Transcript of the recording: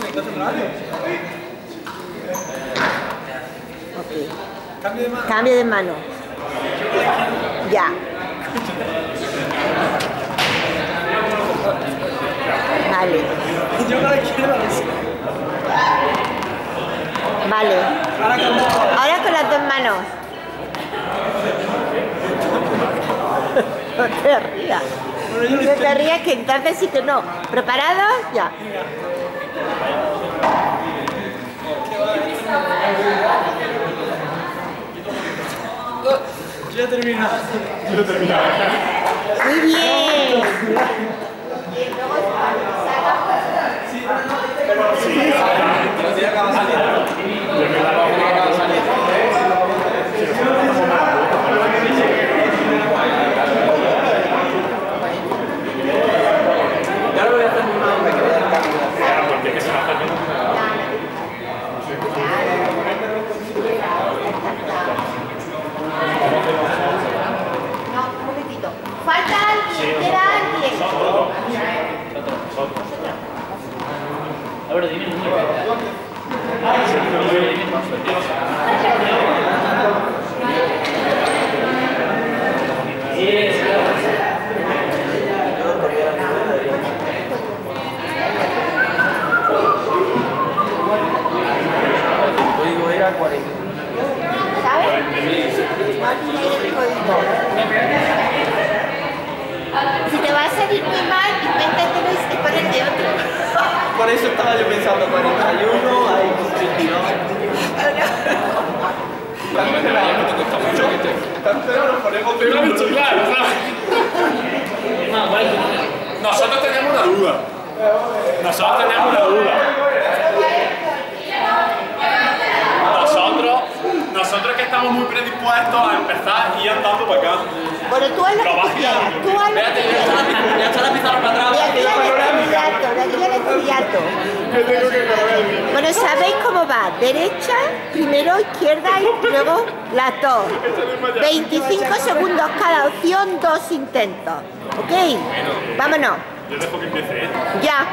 radio. Cambio de mano. Cambio de mano. Ya. Vale, Yo la izquierda. vale. Ahora con las dos manos. No te rías. No te rías que entonces sí que no. ¿Preparados? Ya. Ya he terminado. Muy bien. A ver, dime el número. Código era 40. ¿Sabes? No tiene el código. Si te va a salir muy mal, estaba yo pensando 41, hay 22. Pero lo ponemos de Lo he dicho claro. Nosotros teníamos una duda. Nosotros teníamos una duda. Nosotros, nosotros que estamos muy predispuestos a empezar y andando para acá. Bueno, tú haz lo que tú quieras. guiando. Tú haz lo que Espérate, ya está la pizarra, ya está la pizarra para atrás. Bueno, ¿sabéis cómo va? Derecha, primero izquierda y luego las dos. 25 segundos cada opción, dos intentos. ¿Ok? Vámonos. Yo dejo que empiece, ¿eh? Ya.